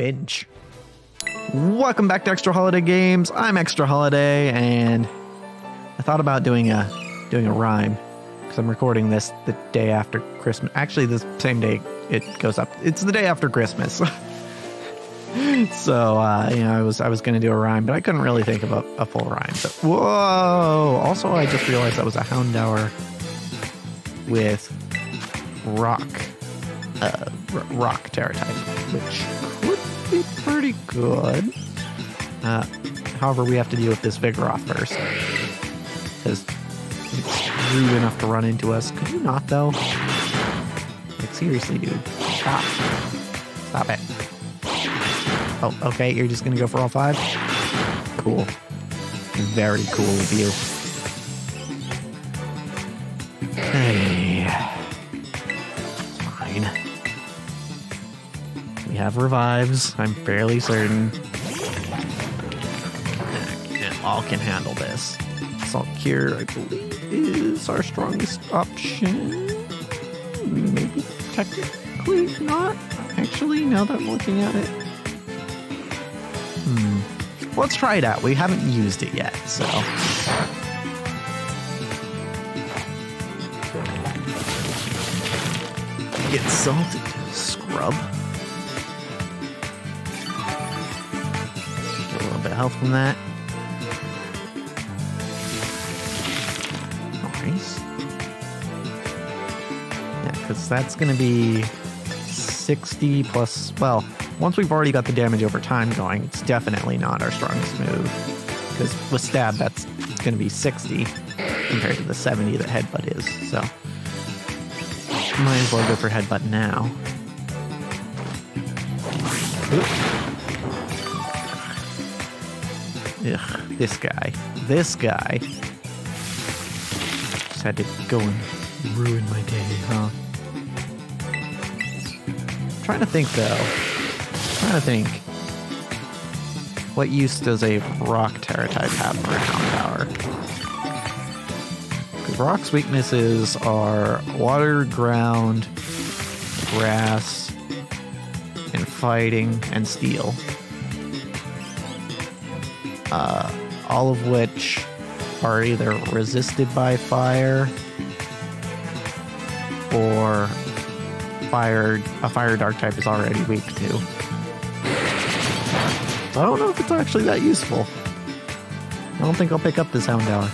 binge. Welcome back to Extra Holiday Games. I'm Extra Holiday, and I thought about doing a doing a rhyme because I'm recording this the day after Christmas. Actually, the same day it goes up. It's the day after Christmas. so uh, you know, I was I was going to do a rhyme, but I couldn't really think of a, a full rhyme. So whoa! Also, I just realized that was a Houndour with rock, uh, rock Tera type, which good. Uh, however, we have to deal with this Vigoroth first, because it's rude enough to run into us. Could you not though? Like seriously, dude, stop, stop it. Oh, okay, you're just gonna go for all five? Cool. Very cool of you. Have revives, I'm fairly certain. And all can handle this. Salt Cure, I believe, is our strongest option. Maybe technically not. Actually, now that I'm looking at it. Hmm. Let's try it out. We haven't used it yet, so. Get salted. Scrub. Health from that. Nice. Yeah, because that's going to be 60 plus, well, once we've already got the damage over time going, it's definitely not our strongest move. Because with stab, that's going to be 60 compared to the 70 that headbutt is. So might as well go for headbutt now. Ugh, this guy. This guy. Just had to go and ruin my day, huh? trying to think though. trying to think. What use does a rock tera type have for a tower? Rock's weaknesses are water, ground, grass, and fighting, and steel. Uh, all of which are either resisted by fire or fire a fire dark type is already weak to. I don't know if it's actually that useful. I don't think I'll pick up this Houndour.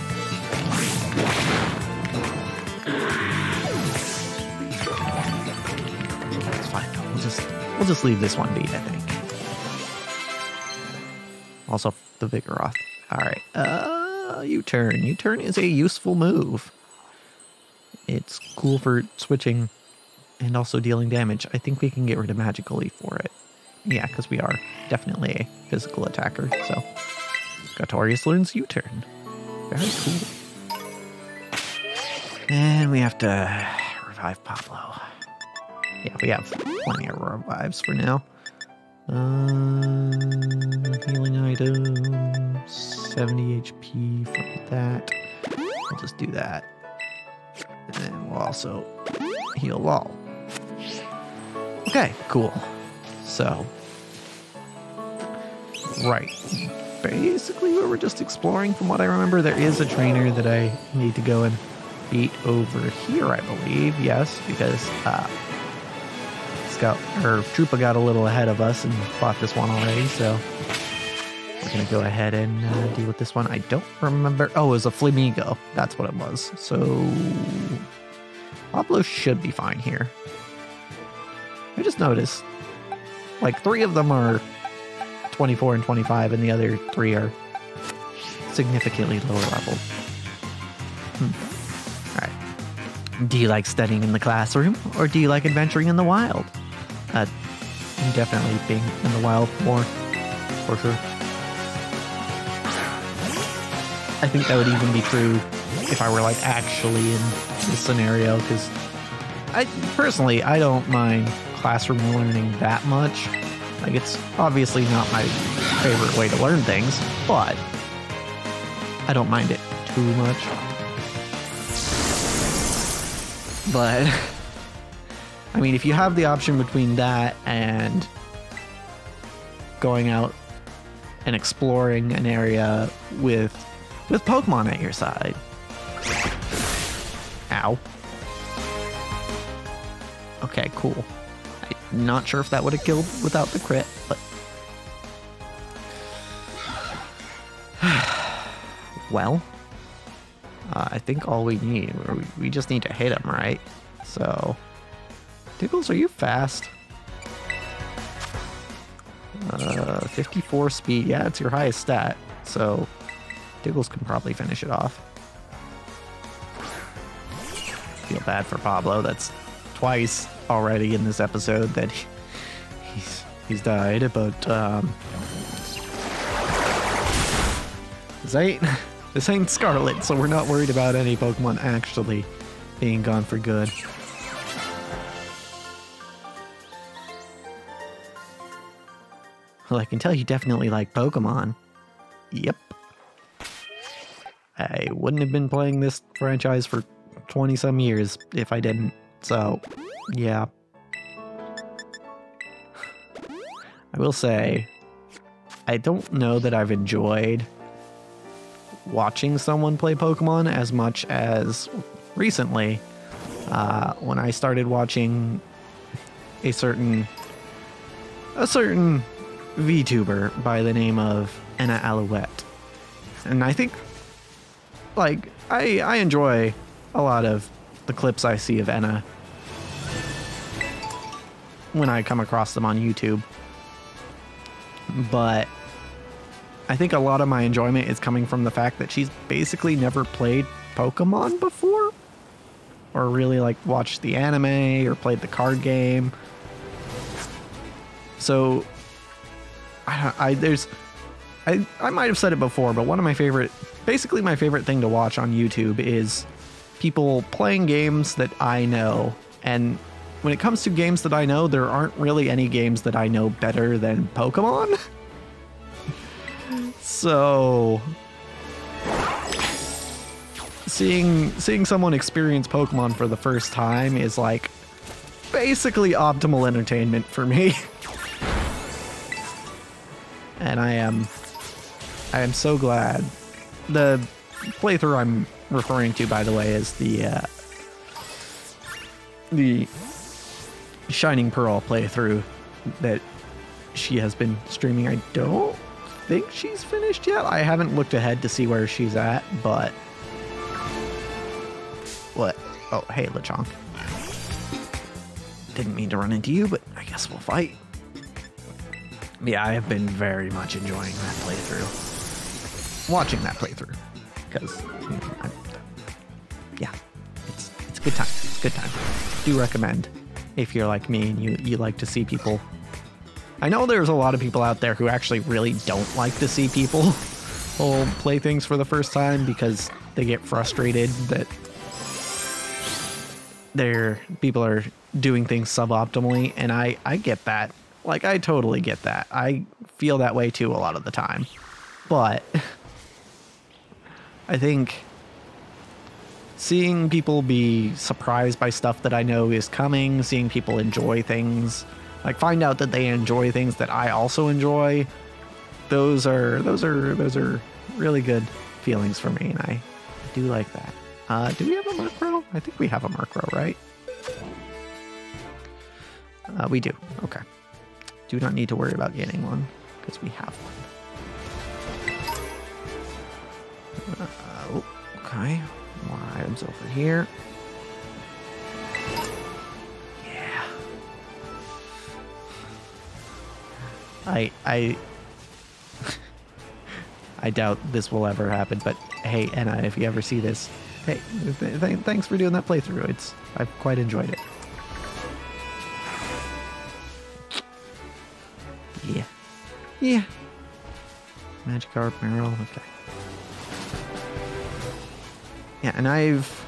It's fine. We'll just we'll just leave this one be, I think. Also the Vigoroth. Alright. Uh U-turn. U-turn is a useful move. It's cool for switching and also dealing damage. I think we can get rid of Magical Leaf for it. Yeah, because we are definitely a physical attacker. So, Gatorius learns U-turn. Very cool. And we have to revive Pablo. Yeah, we have plenty of revives for now. Uh, healing item, 70 HP from that. We'll just do that. And then we'll also heal Lol. Okay, cool. So, right. Basically, we were just exploring. From what I remember, there is a trainer that I need to go and beat over here, I believe. Yes, because uh, Scout or Troopa got a little ahead of us and fought this one already. So we're gonna go ahead and uh, deal with this one. I don't remember. Oh, it was a Flamigo. That's what it was. So Pablo should be fine here. I just noticed, like three of them are 24 and 25, and the other three are significantly lower level. Hmm. All right. Do you like studying in the classroom, or do you like adventuring in the wild? Uh, definitely being in the wild more, for sure. I think that would even be true if I were like actually in this scenario, because I personally I don't mind classroom learning that much. Like it's obviously not my favorite way to learn things, but I don't mind it too much. But I mean, if you have the option between that and going out and exploring an area with with Pokemon at your side. Ow. Okay, cool. I'm not sure if that would have killed without the crit, but well, uh, I think all we need, we, we just need to hit him, right? So, Diggles, are you fast? Uh, 54 speed. Yeah, it's your highest stat. So, Diggles can probably finish it off. Feel bad for Pablo. That's twice already in this episode that he, he's he's died, but um, this ain't this ain't Scarlet, so we're not worried about any Pokemon actually being gone for good. Well, I can tell you definitely like Pokemon. Yep. I wouldn't have been playing this franchise for 20 some years if I didn't. So, yeah. I will say, I don't know that I've enjoyed watching someone play Pokemon as much as recently uh, when I started watching a certain a certain VTuber by the name of Enna Alouette. And I think like I I enjoy a lot of the clips I see of Enna when I come across them on YouTube. But I think a lot of my enjoyment is coming from the fact that she's basically never played Pokemon before or really like watched the anime or played the card game. So I, I there's I I might have said it before, but one of my favorite basically my favorite thing to watch on YouTube is people playing games that I know. And when it comes to games that I know, there aren't really any games that I know better than Pokemon. so seeing seeing someone experience Pokemon for the first time is like basically optimal entertainment for me. and I am I am so glad. The playthrough I'm referring to, by the way, is the uh, the Shining Pearl playthrough that she has been streaming. I don't think she's finished yet. I haven't looked ahead to see where she's at, but what? Oh, hey, Lechonk. Didn't mean to run into you, but I guess we'll fight. Yeah, I have been very much enjoying that playthrough. Watching that playthrough. Because, you know, yeah, it's, it's a good time. It's a good time. Do recommend if you're like me and you, you like to see people. I know there's a lot of people out there who actually really don't like to see people play things for the first time because they get frustrated that their people are doing things suboptimally and I I get that. Like I totally get that. I feel that way too a lot of the time. But I think seeing people be surprised by stuff that I know is coming, seeing people enjoy things, like find out that they enjoy things that I also enjoy, those are those are those are really good feelings for me and I, I do like that. Uh, do we have a Murkrow? I think we have a Murkrow, right? Uh, we do. Okay. Do not need to worry about getting one because we have one. Uh, okay. More items over here. Yeah. I I I doubt this will ever happen, but hey, Enna, if you ever see this, hey, th th thanks for doing that playthrough. It's I've quite enjoyed it. Yeah. Yeah. Magikarp, Marill, okay. Yeah, and I've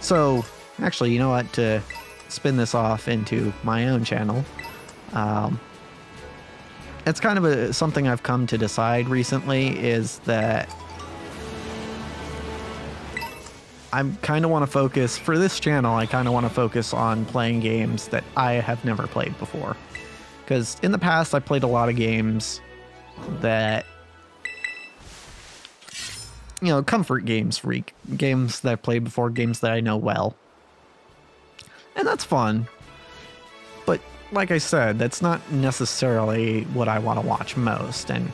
so actually, you know what? To spin this off into my own channel, um, it's kind of a something I've come to decide recently is that I kind of want to focus for this channel. I kind of want to focus on playing games that I have never played before. Because in the past, I played a lot of games that you know, comfort games freak. Games that I've played before, games that I know well. And that's fun. But like I said, that's not necessarily what I want to watch most. And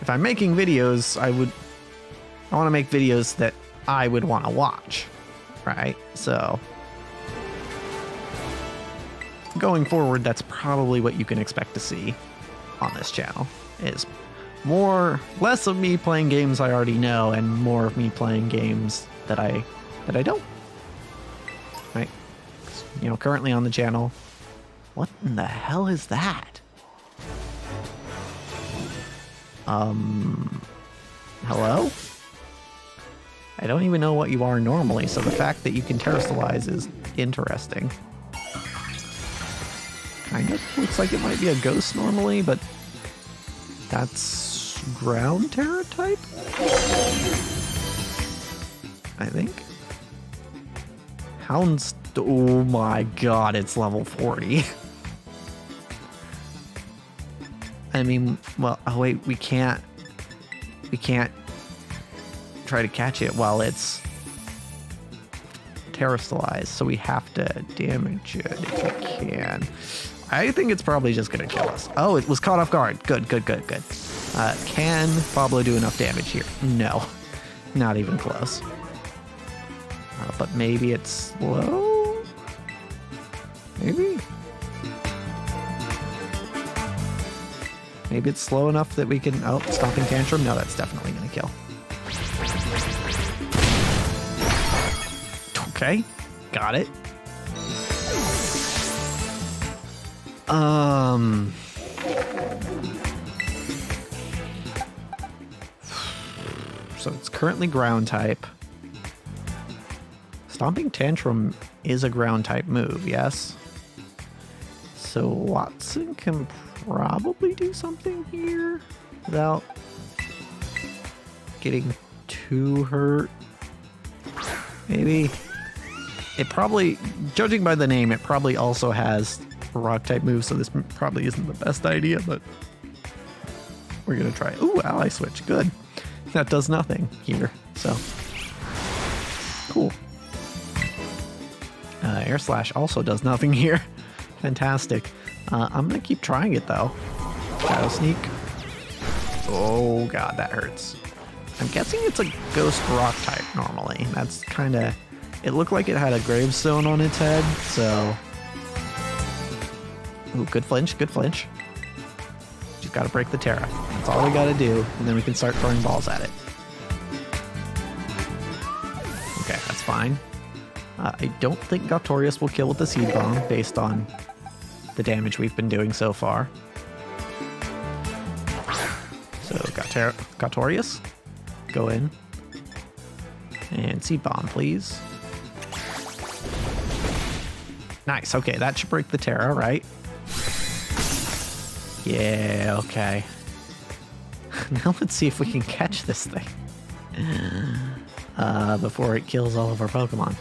if I'm making videos, I would I want to make videos that I would want to watch. Right? So going forward, that's probably what you can expect to see on this channel is more less of me playing games I already know and more of me playing games that I that I don't. Right? You know, currently on the channel. What in the hell is that? Um hello? I don't even know what you are normally, so the fact that you can terastallize is interesting. Kind of looks like it might be a ghost normally, but that's ground tera type? I think. Hound's. Oh my god, it's level 40. I mean, well, oh wait, we can't. We can't try to catch it while it's terastallized, so we have to damage it if we can. I think it's probably just gonna kill us. Oh, it was caught off guard. Good, good, good, good. Uh, can Pablo do enough damage here? No, not even close. Uh, but maybe it's slow? Maybe? Maybe it's slow enough that we can... Oh, Stomping Tantrum? No, that's definitely going to kill. Okay, got it. Um... So it's currently ground type. Stomping Tantrum is a ground type move, yes? So Watson can probably do something here without getting too hurt. Maybe. It probably, judging by the name, it probably also has rock type move, so this probably isn't the best idea, but we're gonna try. Ooh, ally switch, good that does nothing here. So cool. Uh, air slash also does nothing here. Fantastic. Uh, I'm gonna keep trying it though. Shadow sneak. Oh god, that hurts. I'm guessing it's a ghost rock type normally. That's kind of. It looked like it had a gravestone on its head, so. Ooh, good flinch, good flinch. Just gotta break the Tera. That's all we gotta do, and then we can start throwing balls at it. Okay, that's fine. Uh, I don't think Galtorius will kill with the Seed Bomb, based on the damage we've been doing so far. So, Galtorius, go in. And Seed Bomb, please. Nice, okay, that should break the Tera, right? Yeah, okay. now let's see if we can catch this thing. Uh, before it kills all of our Pokemon.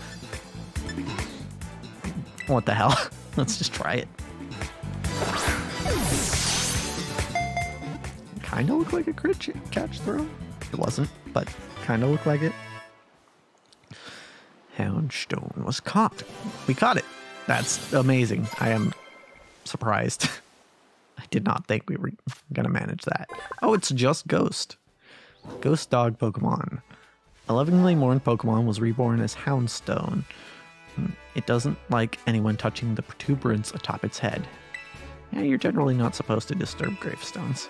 What the hell? let's just try it. Kinda looked like a crit catch throw. It wasn't, but kinda looked like it. Houndstone was caught. We caught it. That's amazing. I am surprised. I did not think we were to manage that. Oh, it's just Ghost. Ghost Dog Pokemon. A lovingly mourned Pokemon was reborn as Houndstone. It doesn't like anyone touching the protuberance atop its head. Yeah, you're generally not supposed to disturb gravestones.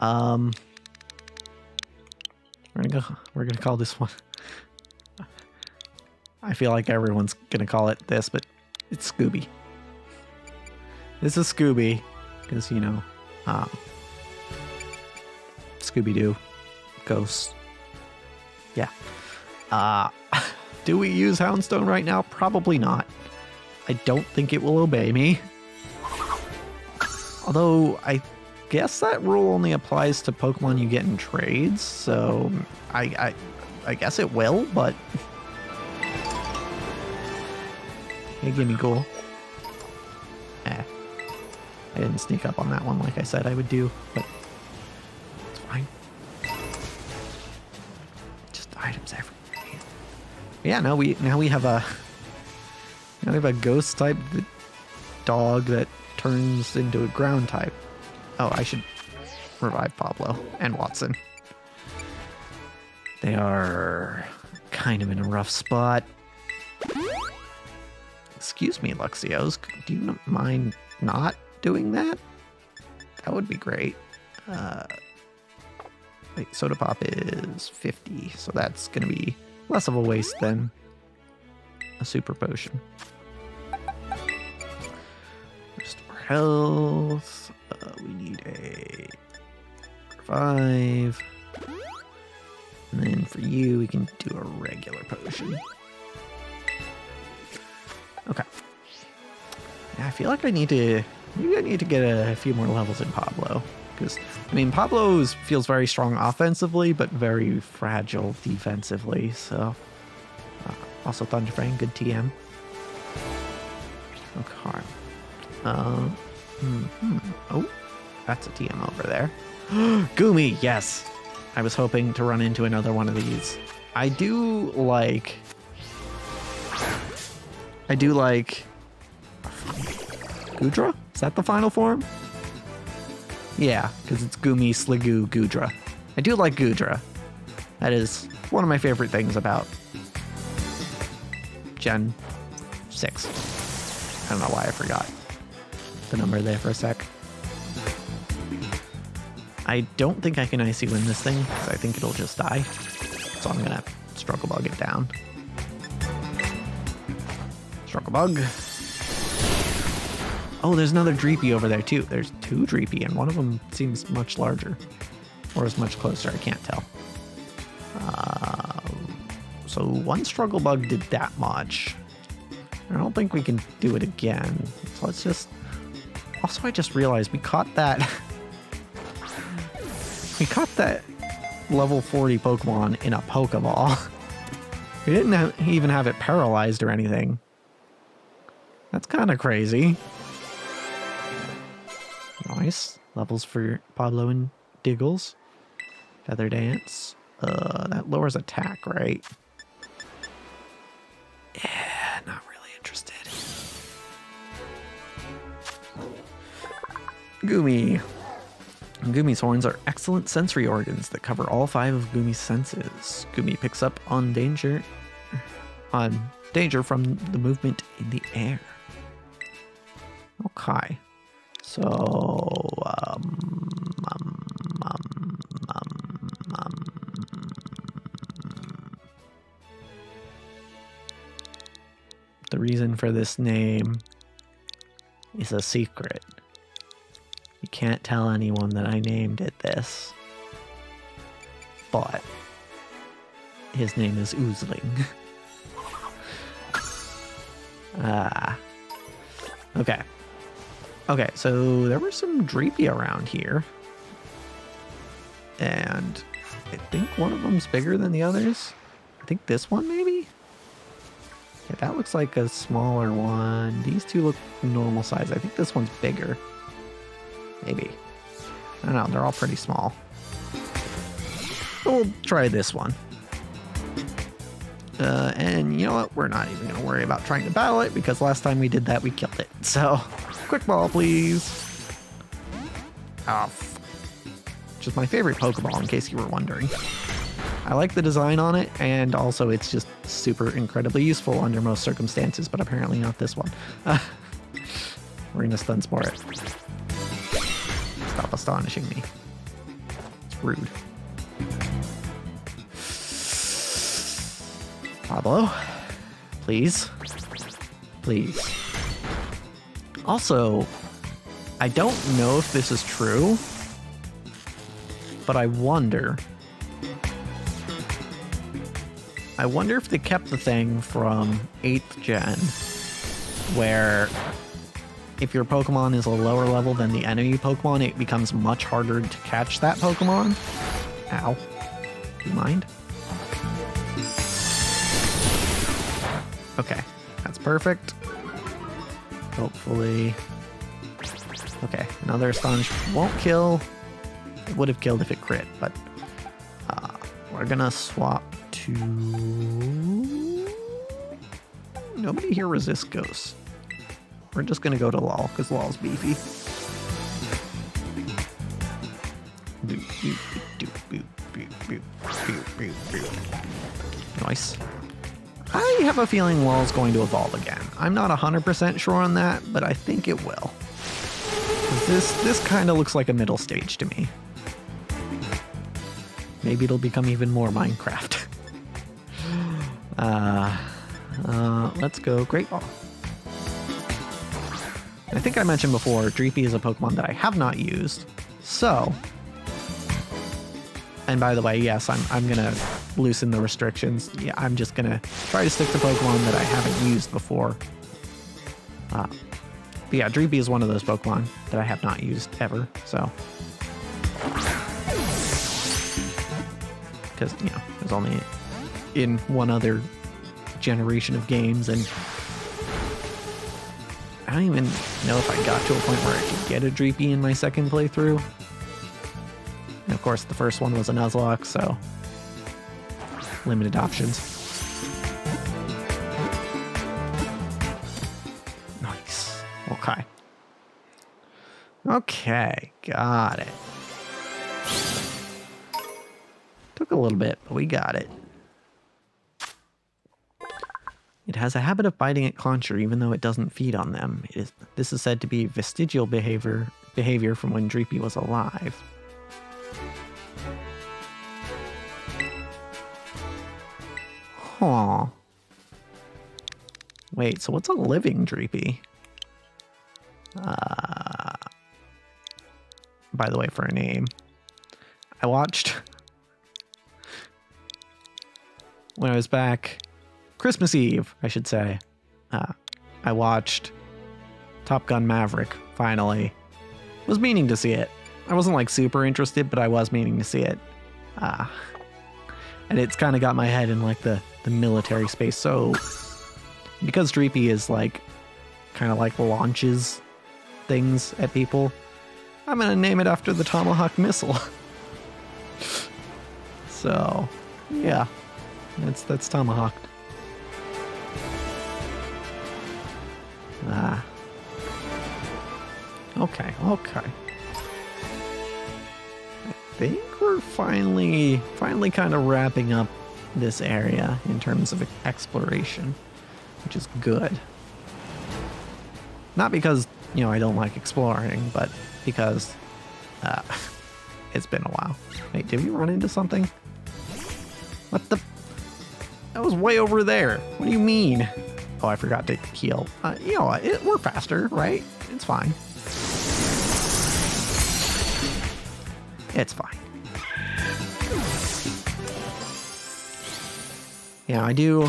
Um, we're gonna go. We're gonna call this one. I feel like everyone's gonna call it this, but it's Scooby. This is Scooby, because, you know, um, Scooby-Doo, ghosts. Yeah. Uh, do we use Houndstone right now? Probably not. I don't think it will obey me. Although, I guess that rule only applies to Pokemon you get in trades, so I, I, I guess it will, but... Hey, gimme cool. Didn't sneak up on that one like I said I would do, but it's fine. Just items everywhere. Yeah, no, we now we have a now we have a ghost type dog that turns into a ground type. Oh, I should revive Pablo and Watson. They are kind of in a rough spot. Excuse me, Luxios. Do you mind not doing that? That would be great. Uh, wait, Soda Pop is 50, so that's going to be less of a waste than a super potion. Restore health. Uh, we need a revive. And then for you, we can do a regular potion. Okay. I feel like I need to maybe I need to get a few more levels in Pablo. Because I mean Pablo feels very strong offensively, but very fragile defensively. So uh, also Thunderfang, good TM. Okay. Uh, hmm, hmm. Oh, that's a TM over there. Goomy, yes. I was hoping to run into another one of these. I do like I do like Goodra? Is that the final form? Yeah, because it's Goomy Sliggoo, Goodra. I do like Goodra. That is one of my favorite things about Gen 6. I don't know why I forgot the number there for a sec. I don't think I can icy win this thing, because I think it'll just die. So I'm gonna struggle bug it down. Struggle bug. Oh, there's another Dreepy over there too. There's two Dreepy, and one of them seems much larger. Or is much closer, I can't tell. Uh, so one Struggle Bug did that much. I don't think we can do it again. So let's just... Also, I just realized we caught that... we caught that level 40 Pokemon in a Pokeball. we didn't have, even have it paralyzed or anything. That's kind of crazy. Nice. Levels for Pablo and Diggles. Feather Dance. Uh, that lowers attack, right? Yeah, not really interested. Goomy. Goomy's horns are excellent sensory organs that cover all five of Goomy's senses. Goomy picks up on danger on danger from the movement in the air. Okay. So, um, um, um, um, um, the reason for this name is a secret. You can't tell anyone that I named it this. But his name is Oozling. ah. Okay. Okay, so there were some Dreepy around here. And I think one of them's bigger than the others. I think this one maybe? Yeah, that looks like a smaller one. These two look normal size. I think this one's bigger. Maybe. I don't know, they're all pretty small. we'll try this one. Uh, and you know what? We're not even going to worry about trying to battle it because last time we did that, we killed it. So Quick ball, please. Oh, which is my favorite Pokeball, in case you were wondering. I like the design on it, and also it's just super incredibly useful under most circumstances, but apparently not this one. We're gonna stun spore it. Stop astonishing me. It's rude. Pablo, please. Please. Also, I don't know if this is true, but I wonder. I wonder if they kept the thing from 8th gen, where if your Pokemon is a lower level than the enemy Pokemon, it becomes much harder to catch that Pokemon. Ow. Do you mind? Okay, that's perfect. Hopefully. Okay, another Astonish won't kill. It would have killed if it crit, but uh, we're gonna swap to... Nobody here resists ghosts. We're just gonna go to Lol, because Lol's beefy. A feeling Lol's going to evolve again. I'm not 100% sure on that, but I think it will. This, this kind of looks like a middle stage to me. Maybe it'll become even more Minecraft. uh, uh, let's go Great Ball. I think I mentioned before, Dreepy is a Pokemon that I have not used. So, and by the way, yes, I'm, I'm gonna loosen the restrictions. Yeah, I'm just gonna try to stick to Pokemon that I haven't used before. Uh, but yeah, Dreepy is one of those Pokemon that I have not used ever, so. Because, you know, there's only in one other generation of games, and I don't even know if I got to a point where I could get a Dreepy in my second playthrough. And of course, the first one was a Nuzlocke, so limited options. Nice. Okay. Okay, got it. Took a little bit, but we got it. It has a habit of biting at Clauncher even though it doesn't feed on them. This is said to be vestigial behavior behavior from when Dreepy was alive. Huh. Wait, so what's a living Dreepy? Uh, by the way, for a name, I watched when I was back Christmas Eve, I should say. Uh, I watched Top Gun Maverick finally. Was meaning to see it. I wasn't like super interested, but I was meaning to see it. Uh, and it's kind of got my head in like the the military space. So because Dreepy is like kind of like launches things at people, I'm gonna name it after the Tomahawk missile. so yeah, that's that's Tomahawk. Ah. Okay, okay. I think we're finally, finally kind of wrapping up this area in terms of exploration, which is good. Not because, you know, I don't like exploring, but because uh, it's been a while. Wait, did we run into something? What the? That was way over there. What do you mean? Oh, I forgot to heal. Uh, you know, it, we're faster, right? It's fine. It's fine. Yeah, I do.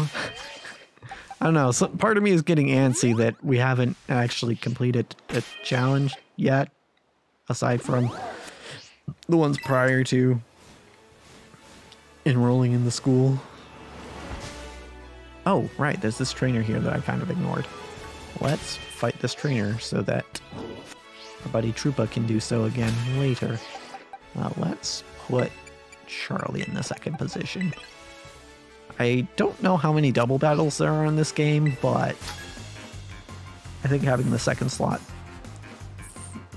I don't know. So part of me is getting antsy that we haven't actually completed a challenge yet, aside from the ones prior to enrolling in the school. Oh, right, there's this trainer here that I kind of ignored. Let's fight this trainer so that our buddy Troopa can do so again later. Let's put Charlie in the second position. I don't know how many double battles there are in this game, but I think having the second slot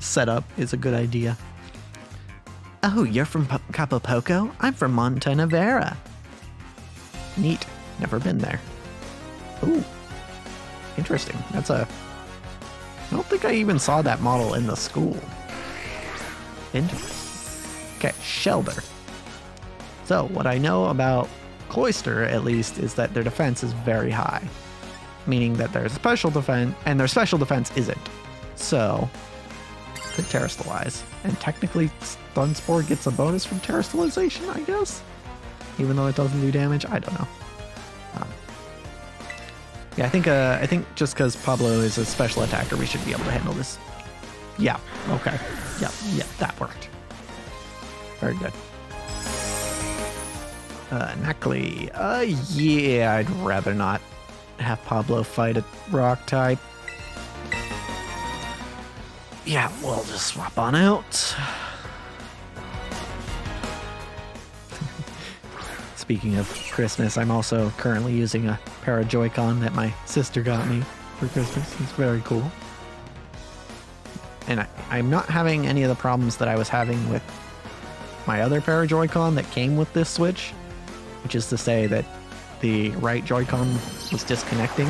set up is a good idea. Oh, you're from P- Capopoco? I'm from Montanavera. Neat. Never been there. Ooh. Interesting. That's a... I don't think I even saw that model in the school. Interesting. Okay, Shellder. So, what I know about Cloyster, at least, is that their defense is very high. Meaning that their special defense, and their special defense isn't. So, could Terastallize. And technically, Stun Spore gets a bonus from Terastallization, I guess? Even though it doesn't do damage? I don't know. Um, yeah, I think uh, I think just because Pablo is a special attacker, we should be able to handle this. Yeah, okay. Yeah, yeah, that worked. Very good. Uh, Nacli. Uh, yeah, I'd rather not have Pablo fight a rock type. yeah, we'll just swap on out. Speaking of Christmas, I'm also currently using a pair of Joy-Con that my sister got me for Christmas. It's very cool. And I, I'm not having any of the problems that I was having with my other pair of Joy-Con that came with this Switch, which is to say that the right Joy-Con was disconnecting.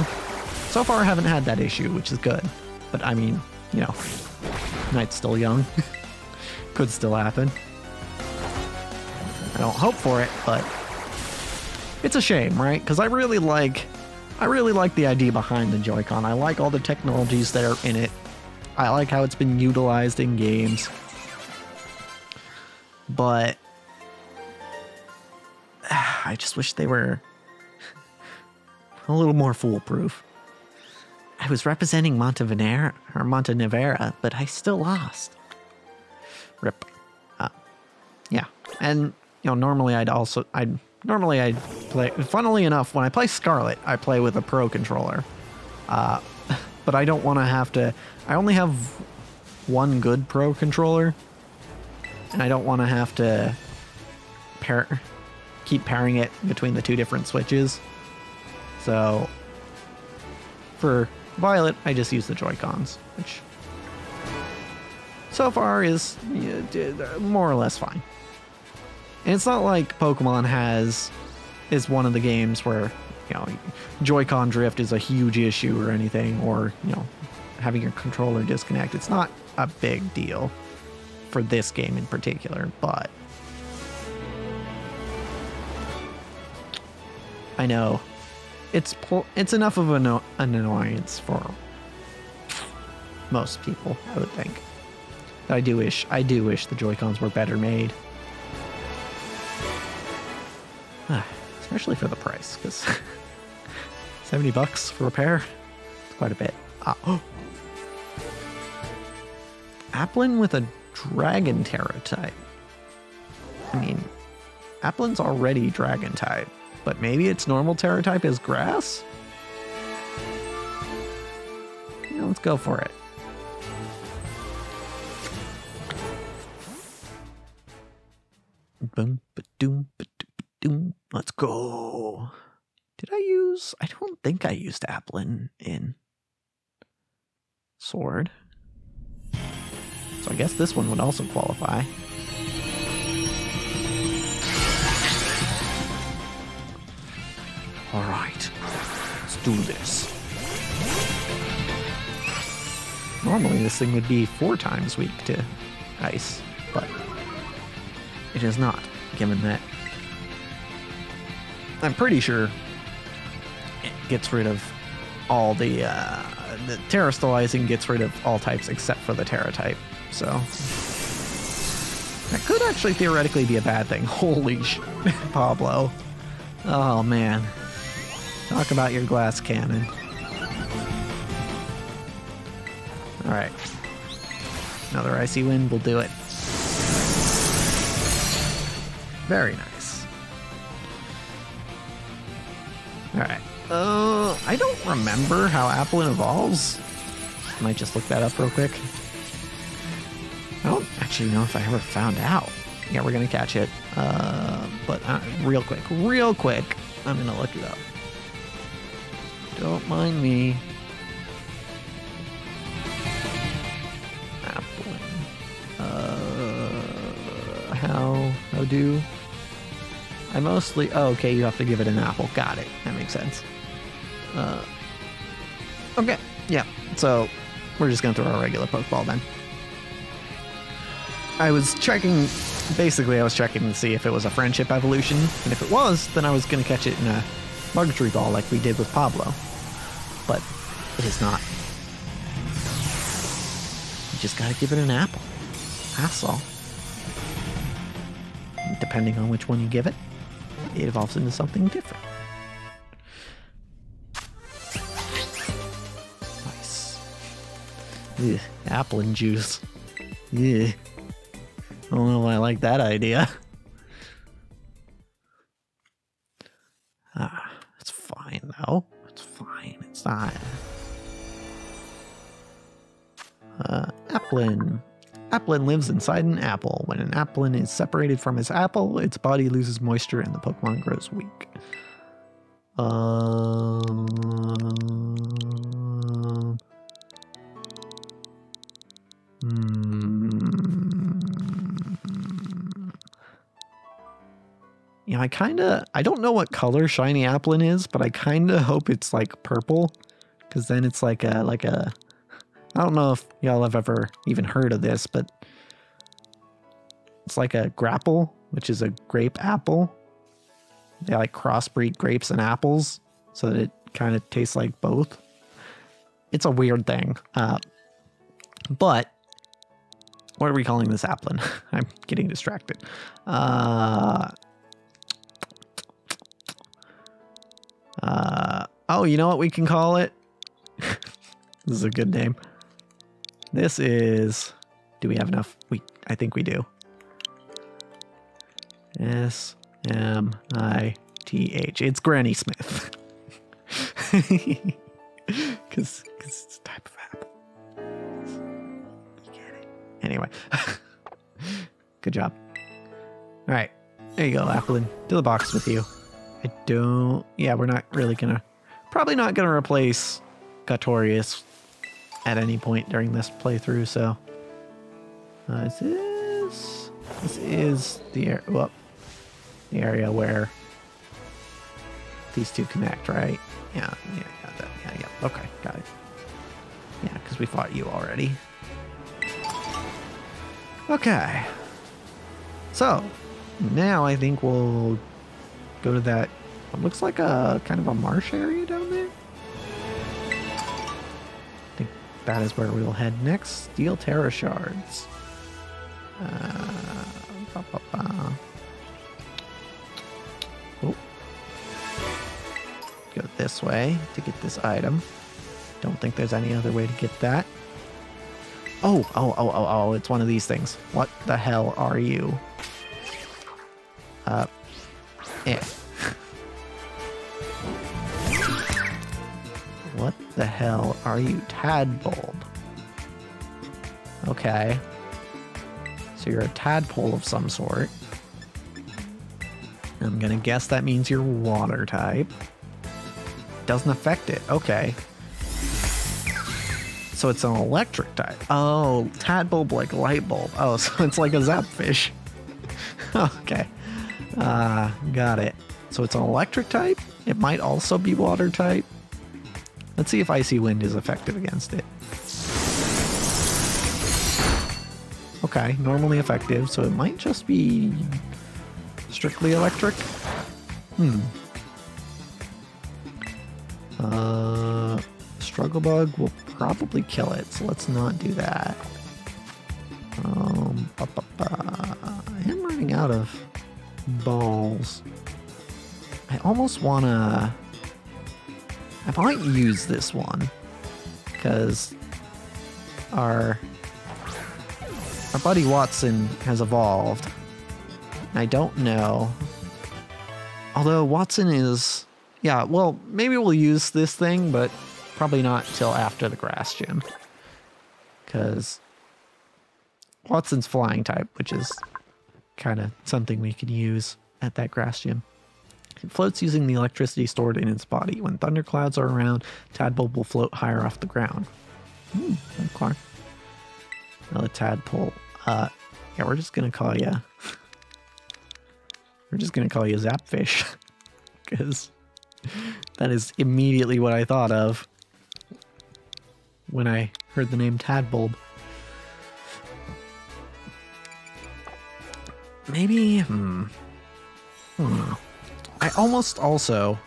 So far, I haven't had that issue, which is good. But I mean, you know, night's still young. Could still happen. I don't hope for it, but it's a shame, right? Because I really like, I really like the idea behind the Joy-Con. I like all the technologies that are in it. I like how it's been utilized in games. But I just wish they were a little more foolproof. I was representing Montevenera or Montenevera, but I still lost. Rip. Uh, yeah, and you know, normally I'd also I'd normally I'd play. Funnily enough, when I play Scarlet, I play with a Pro controller. Uh, but I don't want to have to. I only have one good Pro controller, and I don't want to have to pair, keep pairing it between the two different switches. So for Violet, I just use the Joy-Cons, which so far is uh, more or less fine. And it's not like Pokemon has is one of the games where you know Joy-Con drift is a huge issue or anything, or you know having your controller disconnect. It's not a big deal for this game in particular, but I know it's it's enough of an, an annoyance for most people, I would think. I do wish I do wish the Joy Cons were better made, especially for the price, because seventy bucks for a pair, it's quite a bit. Ah. Applin with a Dragon Tera type. I mean, Applin's already Dragon type but maybe its normal Tera type is grass? Yeah, let's go for it. Boom, ba-doom, ba-doom. Let's go. Did I use? I don't think I used Applin in Sword. So I guess this one would also qualify. All right, let's do this. Normally this thing would be four times weak to ice, but it is not, given that I'm pretty sure it gets rid of all the, uh, the gets rid of all types except for the Tera type, so that could actually theoretically be a bad thing. Holy sh Pablo. Oh man. Talk about your glass cannon. Alright. Another icy wind will do it. Very nice. Alright. Uh, I don't remember how Applin evolves. Might just look that up real quick. I don't actually know if I ever found out. Yeah, we're gonna catch it. Uh, but uh, real quick, real quick, I'm gonna look it up. Don't mind me. Applin. Uh, how? How do? I mostly. Oh, okay. You have to give it an apple. Got it. That makes sense. Uh, okay. Yeah. So we're just gonna throw a regular Pokeball then. I was checking. Basically, I was checking to see if it was a friendship evolution, and if it was, then I was gonna catch it in a Luxury Ball like we did with Pablo. But it is not. You just gotta give it an apple. That's all. Depending on which one you give it, it evolves into something different. Nice. Ugh, apple and juice. Yeah. I don't know if I like that idea. Ah, it's fine though. It's fine. It's not. Uh, Applin. Applin lives inside an apple. When an applin is separated from its apple, its body loses moisture and the Pokemon grows weak. Um, Yeah, I kind of I don't know what color shiny applin is, but I kind of hope it's like purple, because then it's like a like a. I don't know if y'all have ever even heard of this, but it's like a grapple, which is a grape apple. They like crossbreed grapes and apples so that it kind of tastes like both. It's a weird thing. Uh, but what are we calling this applin? I'm getting distracted. Uh, uh, oh, you know what we can call it? this is a good name. This is. Do we have enough? We. I think we do. S M I T H. It's Granny Smith. Because it's a type of apple. You get it. Anyway. Good job. All right. There you go, Applin. To the box with you. I don't. Yeah, we're not really gonna. Probably not gonna replace Gatorius at any point during this playthrough. So, uh, is this? This is the area. Well, the area where these two connect, right? Yeah, yeah, yeah, that, yeah, yeah. Okay, got it. Yeah, because we fought you already. Okay. So, now I think we'll go to that, looks like a kind of a marsh area down there. I think that is where we'll head next. Steel Tera Shards. Uh, ba, ba, ba. Oh. Go this way to get this item. Don't think there's any other way to get that. Oh, oh, oh, oh, oh, it's one of these things. What the hell are you? Uh, what the hell are you, Tadpole? Okay. So you're a tadpole of some sort. I'm gonna guess that means you're water type. Doesn't affect it. Okay. So it's an electric type. Oh, tadbulb like light bulb. Oh, so it's like a zapfish. okay. Uh, got it. So it's an electric type. It might also be water type. Let's see if Icy Wind is effective against it. Okay, normally effective, so it might just be strictly electric. Hmm. Uh, Struggle Bug will probably kill it, so let's not do that. Um. I am running out of balls. I almost want to... I might use this one, because our, our buddy Watson has evolved. I don't know. Although Watson is... Yeah, well, maybe we'll use this thing, but probably not till after the grass gym. Because Watson's flying type, which is kind of something we can use at that grass gym. It floats using the electricity stored in its body. When thunderclouds are around, Tadbulb will float higher off the ground. Hmm, okay. Another tadpole. Uh, yeah, we're just gonna call you. we're just gonna call you Zapfish, because that is immediately what I thought of when I heard the name Tadbulb. Maybe, hmm. hmm. I almost also,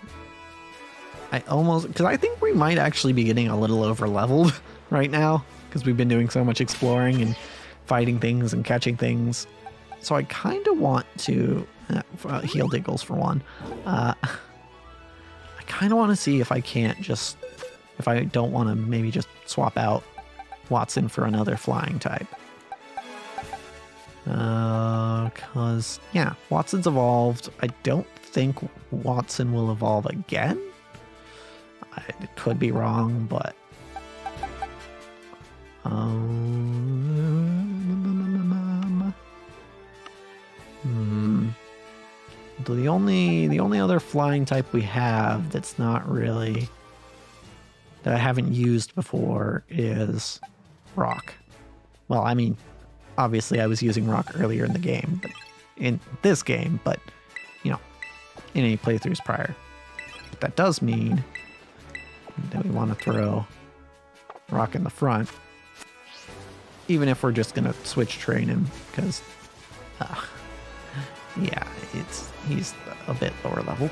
I almost, because I think we might actually be getting a little over leveled right now, because we've been doing so much exploring and fighting things and catching things. So I kind of want to uh, heal Diggles for one. Uh, I kind of want to see if I can't just, if I don't want to maybe just swap out Watson for another flying type because, yeah, Watson's evolved. I don't think Watson will evolve again. I could be wrong, but. Um, hmm. The only the only other flying type we have that's not really that I haven't used before is rock. Well, I mean obviously I was using rock earlier in the game, but in this game, but you know, in any playthroughs prior. But that does mean that we want to throw rock in the front, even if we're just gonna switch train him because, uh, yeah, it's he's a bit lower leveled.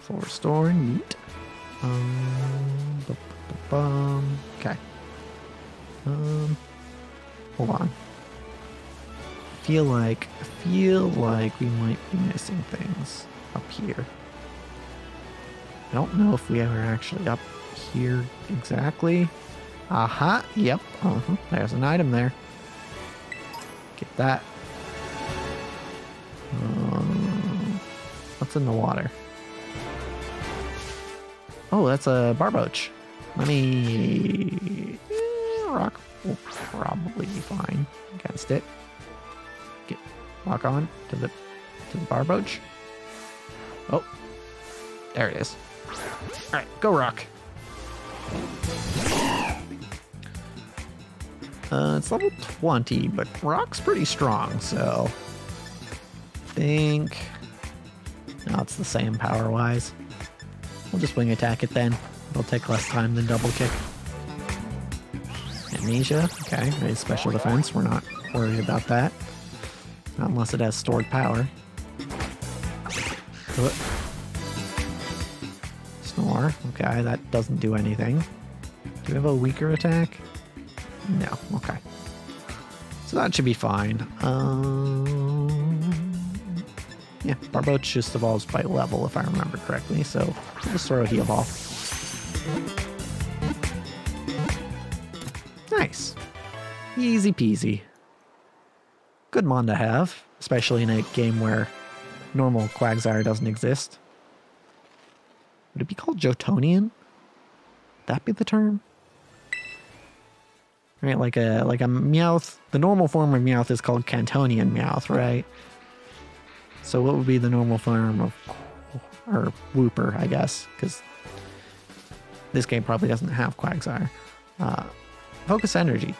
Full restore, neat. Um, bu- bu- bum. okay. Um, hold on. Feel like, feel like we might be missing things up here. I don't know if we ever actually up here exactly. Aha, yep. Uh-huh. There's an item there. Get that. Um, what's in the water? Oh, that's a barboach. Let me. Rock will probably be fine against it. Get rock on to the to the barboach. Oh, there it is. All right, go rock. Uh, it's level 20, but rock's pretty strong, so I think. No, it's the same power wise. We'll just wing attack it then. It'll take less time than double kick. Amnesia, okay, raise special defense. We're not worried about that. Not unless it has stored power. Snore, okay, that doesn't do anything. Do we have a weaker attack? No, okay. So that should be fine. Um, yeah, Barboach just evolves by level if I remember correctly, so just throw a heal ball. Easy peasy. Good mon to have, especially in a game where normal Quagsire doesn't exist. Would it be called Johtonian? That be the term? Right, like a like a Meowth. The normal form of Meowth is called Kantonian Meowth, right? So what would be the normal form of or Wooper, I guess, because this game probably doesn't have Quagsire. Uh, focus energy.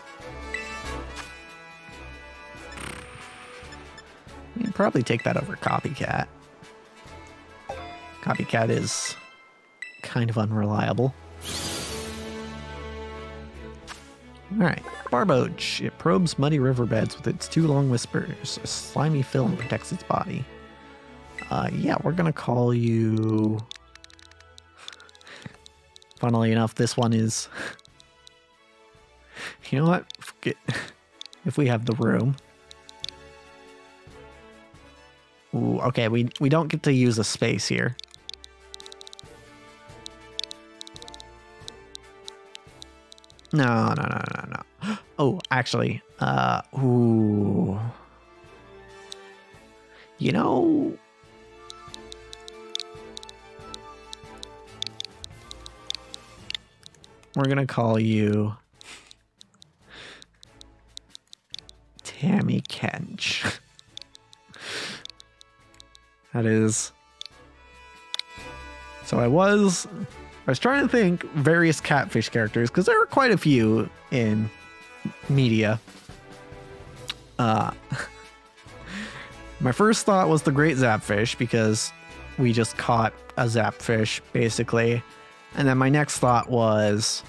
You'd probably take that over Copycat. Copycat is kind of unreliable. Alright, Barboach. It probes muddy riverbeds with its two long whispers. A slimy film protects its body. Uh, yeah, we're gonna call you. Funnily enough, this one is. You know what? If we have the room. Ooh, okay, we we don't get to use a space here. No, no, no, no, no. Oh, actually, uh, ooh. You know, we're gonna call you Tammy Kench. that is. So I was I was trying to think various catfish characters because there are quite a few in media. Uh, my first thought was the Great Zapfish because we just caught a Zapfish basically, and then my next thought was,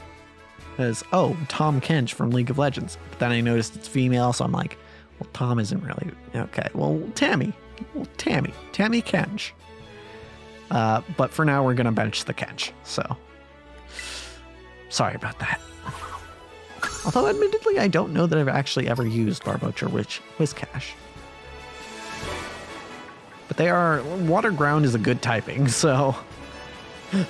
was oh Tahm Kench from League of Legends. But then I noticed it's female, so I'm like, well Tahm isn't really okay. Well Tammy, well Tammy, Tammy Kench. Uh, but for now, we're going to bench the Kench. So, sorry about that. Although, admittedly, I don't know that I've actually ever used Barboach or Witch Whiscash. But they are. Water Ground is a good typing, so.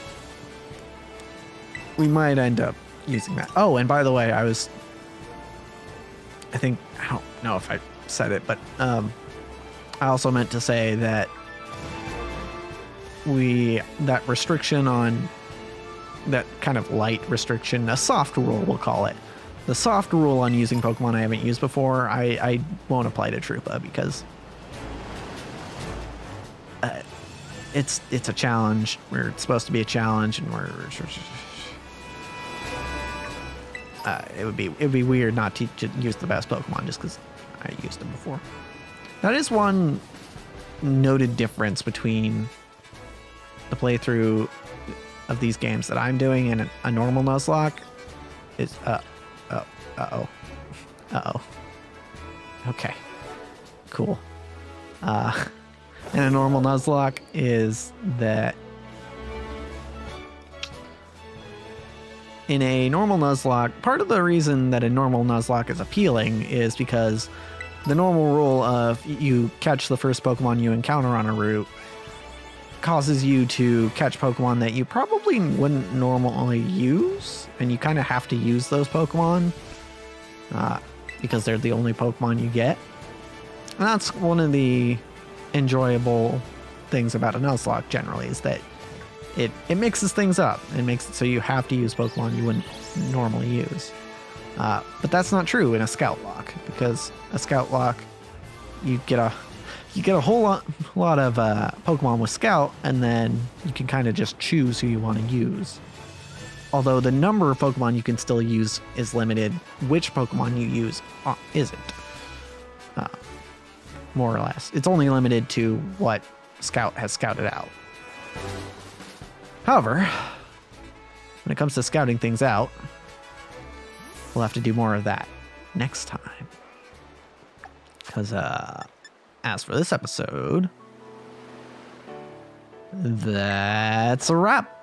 we might end up using that. Oh, and by the way, I was. I think. I don't know if I said it, but um, I also meant to say that we that restriction on that kind of light restriction, a soft rule we'll call it, the soft rule on using Pokemon I haven't used before, I, I won't apply to Troopa because uh, it's it's a challenge. We're supposed to be a challenge, and we're uh, it would be it would be weird not to, to use the best Pokemon just because I used them before. That is one noted difference between the playthrough of these games that I'm doing and a normal Nuzlocke is uh oh uh oh uh oh okay. Cool. Uh and a normal Nuzlocke is that in a normal Nuzlocke, part of the reason that a normal Nuzlocke is appealing is because the normal rule of you catch the first Pokemon you encounter on a route causes you to catch Pokemon that you probably wouldn't normally use, and you kind of have to use those Pokemon uh, because they're the only Pokemon you get. And that's one of the enjoyable things about a Nuzlocke generally is that it, it mixes things up. and makes it so you have to use Pokemon you wouldn't normally use. Uh, but that's not true in a Scoutlocke because a Scoutlocke, you get a you get a whole lot, lot of uh, Pokemon with Scout, and then you can kind of just choose who you want to use. Although the number of Pokemon you can still use is limited, which Pokemon you use uh, isn't. Uh, more or less. It's only limited to what Scout has scouted out. However, when it comes to scouting things out, we'll have to do more of that next time. Because, uh, as for this episode, that's a wrap.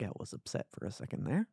Scout was upset for a second there.